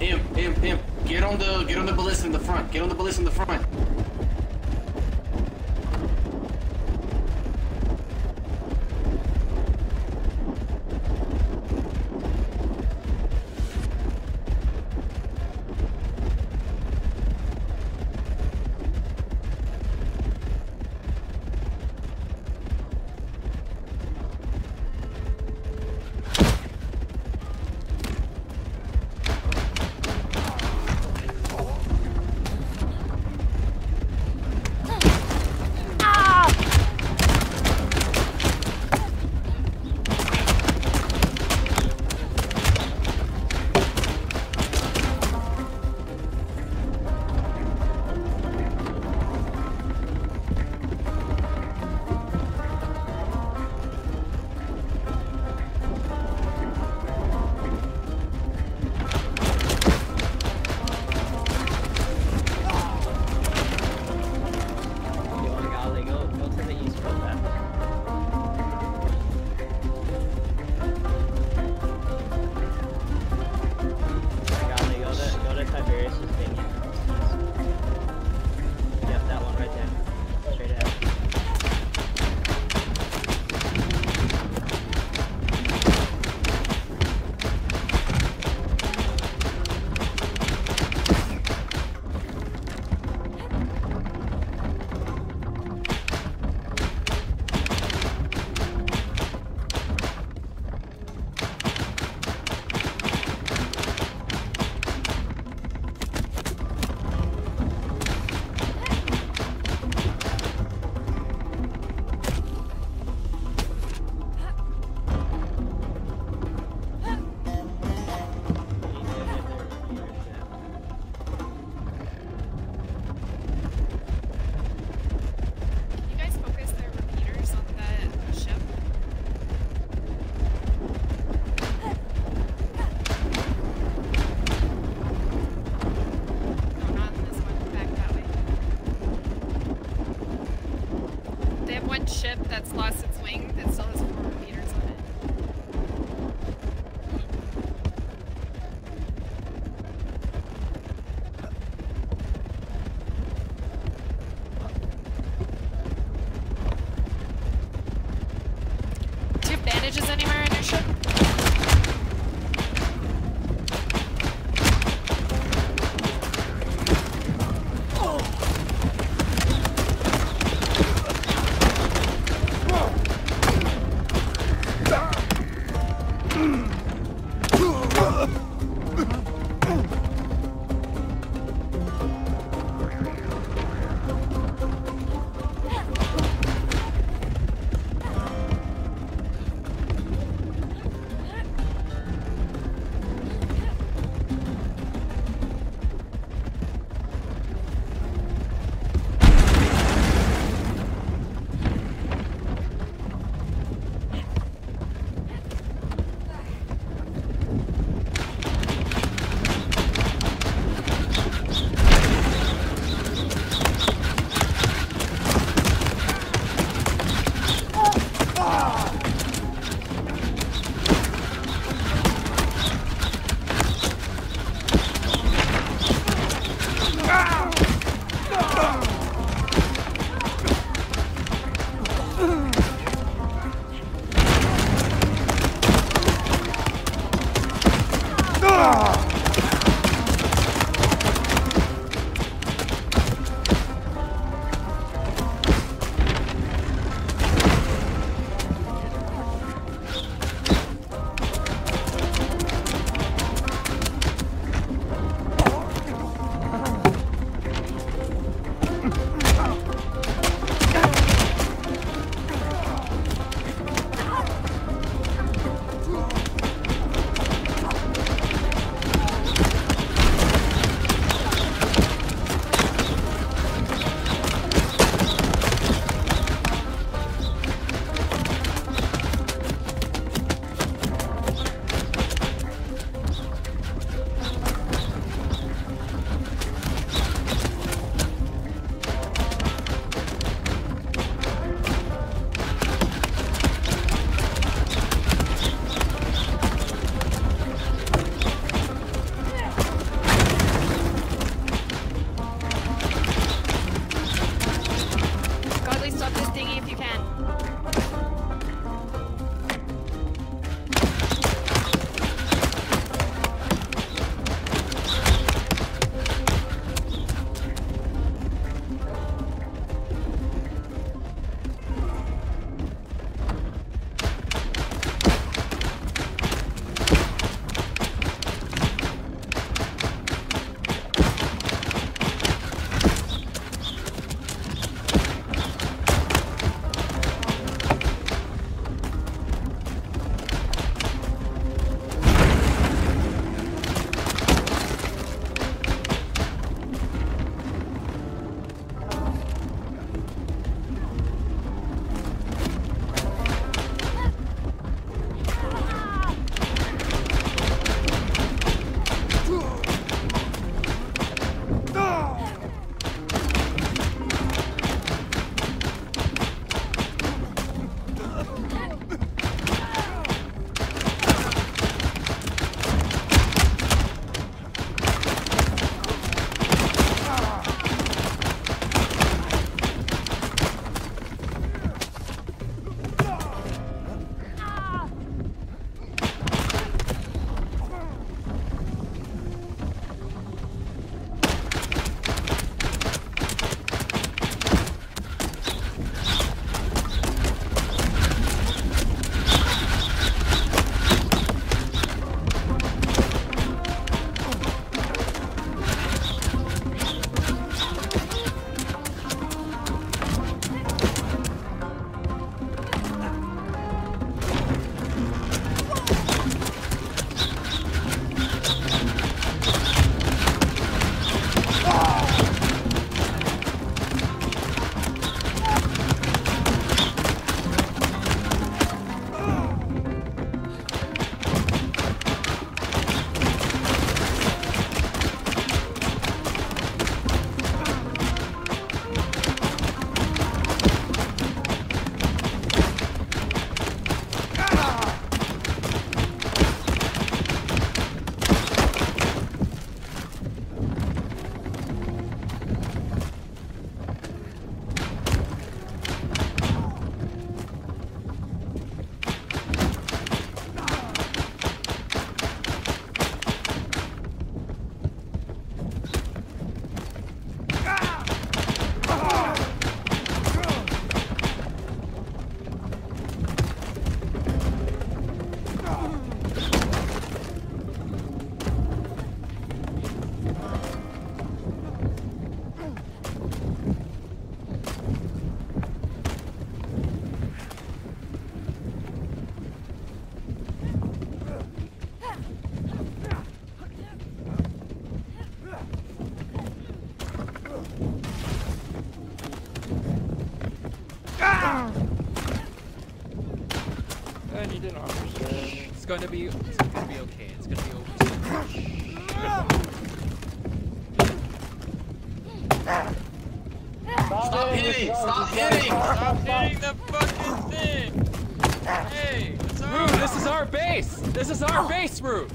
Imp, imp, imp. Get on the get on the ballista in the front. Get on the ballista in the front. That's lost its wing that still has four on it. Do you have bandages anywhere on your ship? Going to be. It's going to be okay. It's going to be over. Stop hitting! Stop hitting! Stop hitting the fucking thing! Hey, Rue, this is our base. This is our base, Rue.